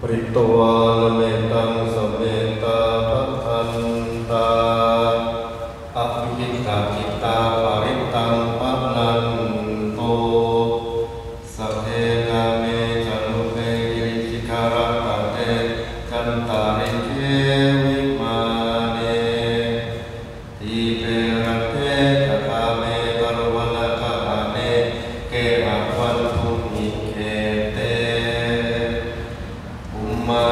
これとは ma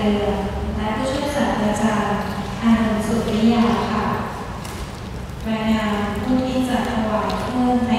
เรือและผู้ช่วยศาสตราจารย์อานนท์สุริยาค่ะรายงานผู้ที่จะถวายเครื่องใน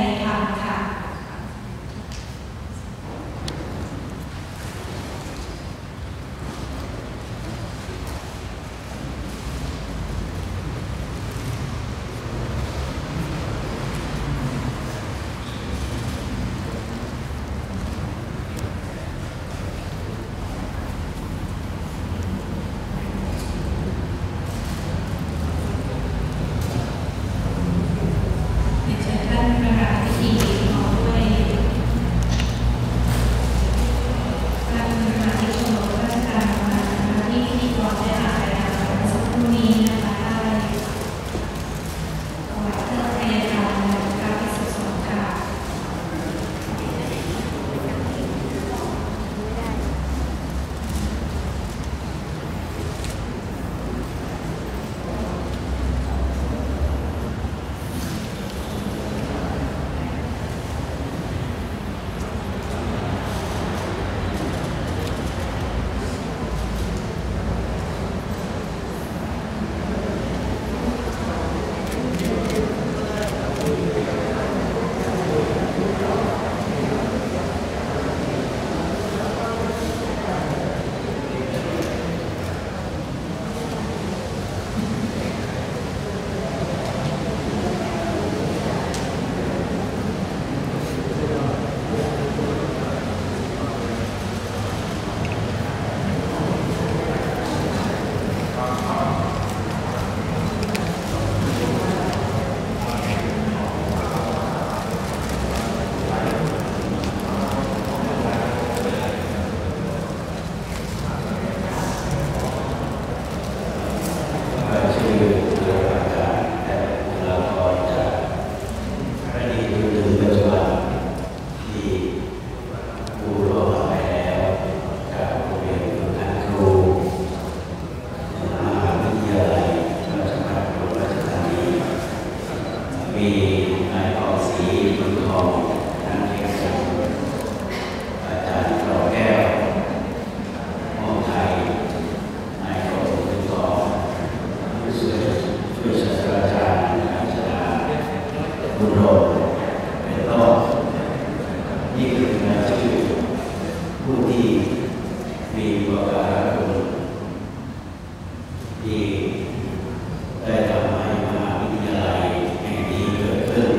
ที่มีประการคุณที่ได้ทำให้มหาวิทยาลัยแห่งนี้เกิดขึ้น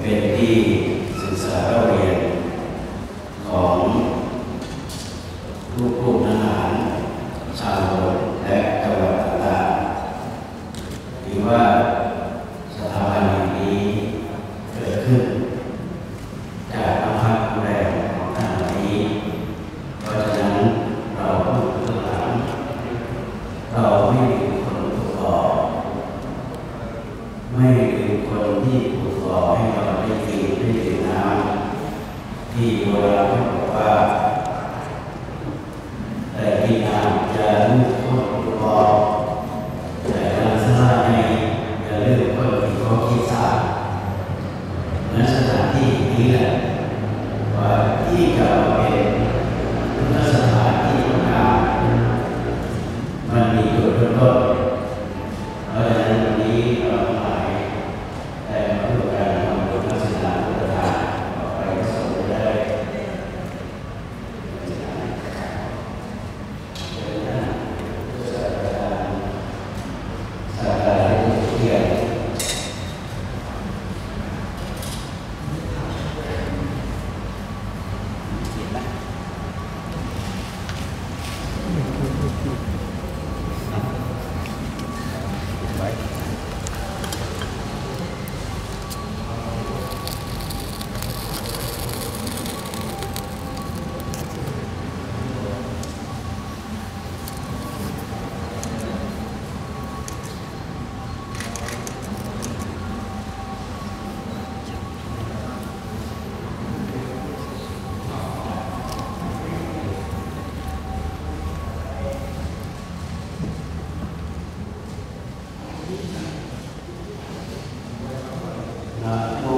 เป็นที่ศึกษาเรียนของผู้กๆทหนาชาวโลก 嗯